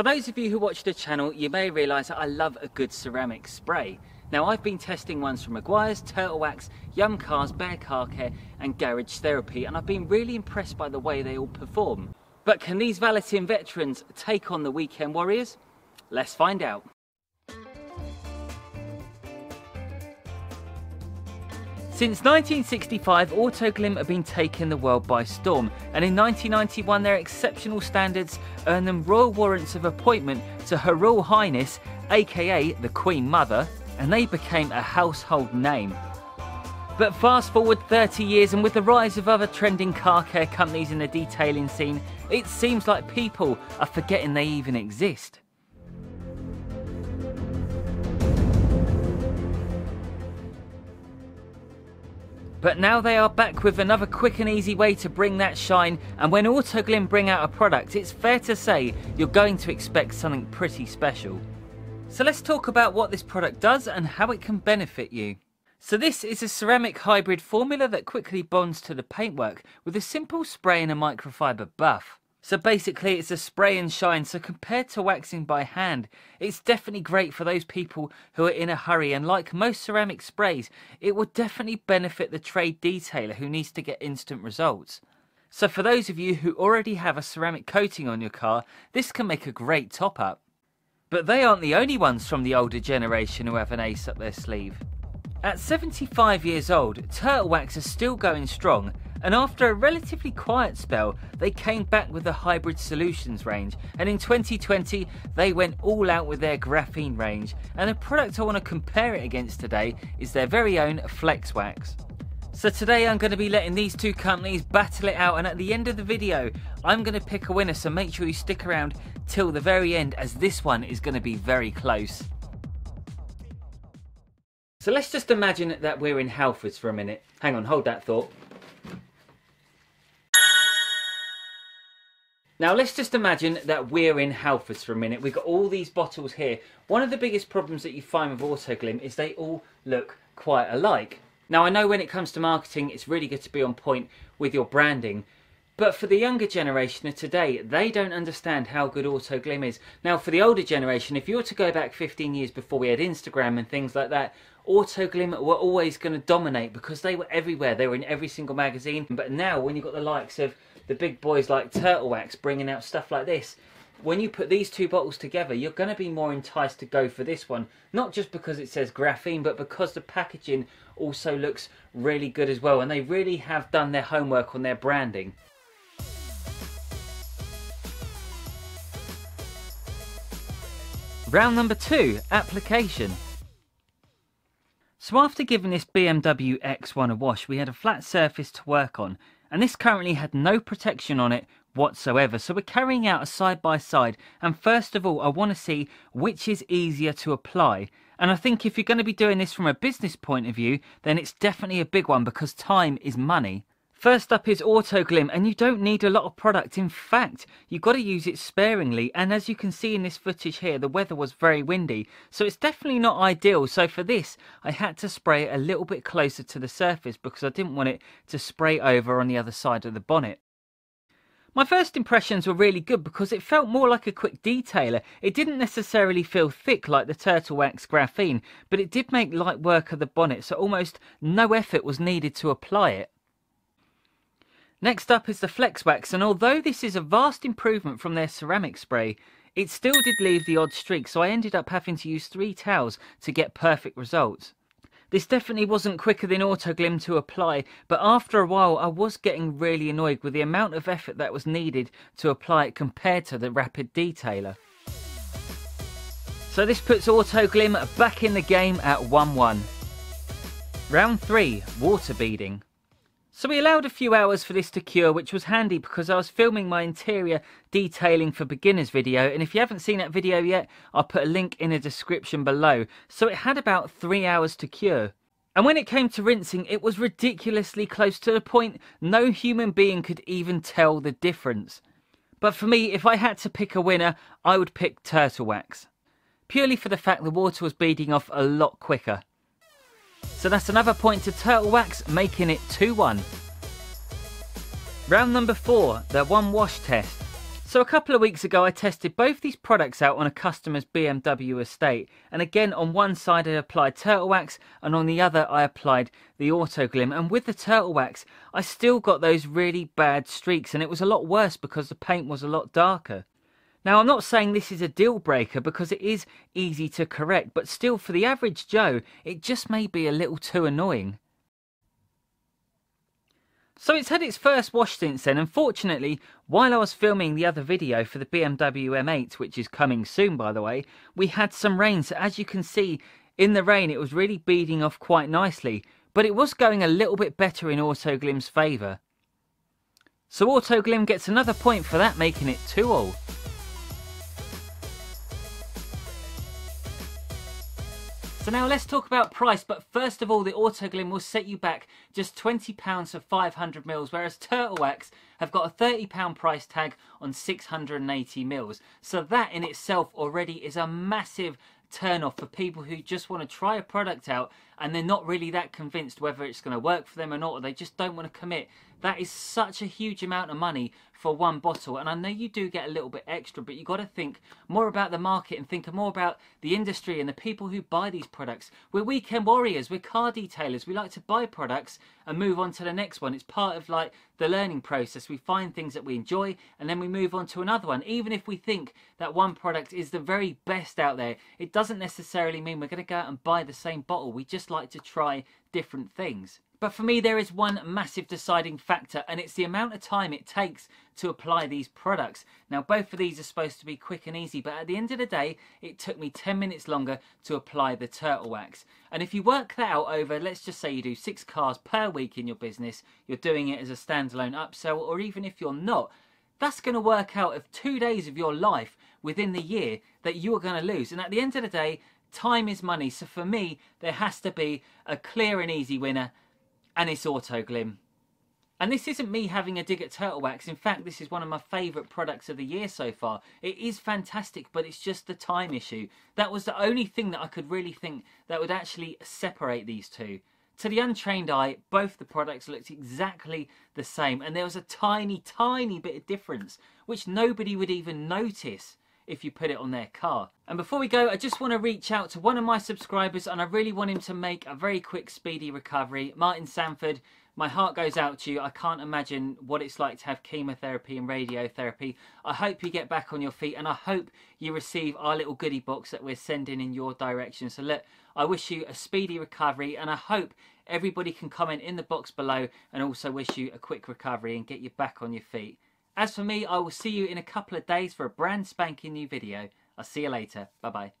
For those of you who watch the channel, you may realise that I love a good ceramic spray. Now I've been testing ones from Meguiar's, Turtle Wax, Yum Cars, Bear Car Care and Garage Therapy and I've been really impressed by the way they all perform. But can these valeting veterans take on the weekend warriors? Let's find out. Since 1965, Autoglym have been taking the world by storm, and in 1991 their exceptional standards earned them royal warrants of appointment to Her Royal Highness, aka the Queen Mother, and they became a household name. But fast forward 30 years, and with the rise of other trending car care companies in the detailing scene, it seems like people are forgetting they even exist. But now they are back with another quick and easy way to bring that shine, and when Autoglym bring out a product, it's fair to say you're going to expect something pretty special. So let's talk about what this product does and how it can benefit you. So this is a ceramic hybrid formula that quickly bonds to the paintwork with a simple spray and a microfiber buff. So basically it's a spray and shine, so compared to waxing by hand, it's definitely great for those people who are in a hurry and like most ceramic sprays, it will definitely benefit the trade detailer who needs to get instant results. So for those of you who already have a ceramic coating on your car, this can make a great top up. But they aren't the only ones from the older generation who have an ace up their sleeve. At 75 years old, Turtle Wax is still going strong and after a relatively quiet spell, they came back with the Hybrid Solutions range, and in 2020, they went all out with their graphene range, and the product I want to compare it against today is their very own Flex Wax. So today I'm going to be letting these two companies battle it out and at the end of the video I'm going to pick a winner so make sure you stick around till the very end as this one is going to be very close. So let's just imagine that we're in Halfords for a minute. Hang on, hold that thought. Now let's just imagine that we're in Halfords for a minute. We've got all these bottles here. One of the biggest problems that you find with Autoglym is they all look quite alike. Now I know when it comes to marketing it's really good to be on point with your branding, but for the younger generation of today, they don't understand how good Autoglym is. Now, for the older generation, if you were to go back 15 years before we had Instagram and things like that, Autoglym were always going to dominate because they were everywhere. They were in every single magazine. But now, when you've got the likes of the big boys like Turtle Wax bringing out stuff like this. When you put these two bottles together, you're going to be more enticed to go for this one. Not just because it says graphene, but because the packaging also looks really good as well. And they really have done their homework on their branding. Round number two, application. So after giving this BMW X1 a wash, we had a flat surface to work on and this currently had no protection on it whatsoever. So we're carrying out a side by side and first of all I want to see which is easier to apply. And I think if you're going to be doing this from a business point of view then it's definitely a big one because time is money. First up is Autoglym, and you don't need a lot of product. In fact, you've got to use it sparingly. And as you can see in this footage here, the weather was very windy, so it's definitely not ideal. So for this, I had to spray it a little bit closer to the surface because I didn't want it to spray over on the other side of the bonnet. My first impressions were really good because it felt more like a quick detailer. It didn't necessarily feel thick like the Turtle Wax graphene, but it did make light work of the bonnet, so almost no effort was needed to apply it. Next up is the Flex Wax, and although this is a vast improvement from their ceramic spray, it still did leave the odd streak, so I ended up having to use three towels to get perfect results. This definitely wasn't quicker than Autoglym to apply, but after a while I was getting really annoyed with the amount of effort that was needed to apply it compared to the Rapid Detailer. So this puts Autoglym back in the game at 1-1. Round 3, Water Beading. So we allowed a few hours for this to cure, which was handy because I was filming my interior detailing for beginners video, and if you haven't seen that video yet, I'll put a link in the description below. So it had about three hours to cure. And when it came to rinsing, it was ridiculously close to the point no human being could even tell the difference. But for me, if I had to pick a winner, I would pick Turtle Wax. Purely for the fact the water was beading off a lot quicker. So that's another point to Turtle Wax, making it 2-1. Round number 4, the one wash test. So a couple of weeks ago I tested both these products out on a customer's BMW estate and again on one side I applied turtle wax and on the other I applied the Autoglym and with the turtle wax I still got those really bad streaks and it was a lot worse because the paint was a lot darker. Now I'm not saying this is a deal breaker because it is easy to correct but still for the average Joe it just may be a little too annoying. So it's had its first wash since then. Unfortunately, while I was filming the other video for the BMW M8, which is coming soon by the way, we had some rain. So as you can see, in the rain it was really beading off quite nicely. But it was going a little bit better in Autoglym's favour. So Autoglym gets another point for that, making it 2 all. So now let's talk about price, but first of all, the Autoglym will set you back just £20 for 500 mils, whereas Turtle Wax have got a £30 price tag on 680 mils. So that in itself already is a massive turn off for people who just want to try a product out and they're not really that convinced whether it's going to work for them or not, or they just don't want to commit. That is such a huge amount of money for one bottle. And I know you do get a little bit extra, but you got to think more about the market and think more about the industry and the people who buy these products. We're weekend warriors, we're car detailers. We like to buy products and move on to the next one. It's part of like the learning process. We find things that we enjoy and then we move on to another one. Even if we think that one product is the very best out there, it doesn't necessarily mean we're going to go out and buy the same bottle. We just like to try different things. But for me, there is one massive deciding factor, and it's the amount of time it takes to apply these products. Now, both of these are supposed to be quick and easy, but at the end of the day, it took me 10 minutes longer to apply the turtle wax. And if you work that out over, let's just say you do six cars per week in your business, you're doing it as a standalone upsell, or even if you're not, that's going to work out of two days of your life within the year that you are going to lose. And at the end of the day, time is money. So for me, there has to be a clear and easy winner, and it's Autoglym. And this isn't me having a dig at Turtle Wax. In fact, this is one of my favourite products of the year so far. It is fantastic, but it's just the time issue. That was the only thing that I could really think that would actually separate these two. To the untrained eye, both the products looked exactly the same, and there was a tiny, tiny bit of difference, which nobody would even notice if you put it on their car. And before we go, I just want to reach out to one of my subscribers and I really want him to make a very quick, speedy recovery. Martin Sanford, my heart goes out to you. I can't imagine what it's like to have chemotherapy and radiotherapy. I hope you get back on your feet and I hope you receive our little goodie box that we're sending in your direction. So look, I wish you a speedy recovery and I hope everybody can comment in the box below and also wish you a quick recovery and get you back on your feet. As for me, I will see you in a couple of days for a brand spanking new video. I'll see you later. Bye bye.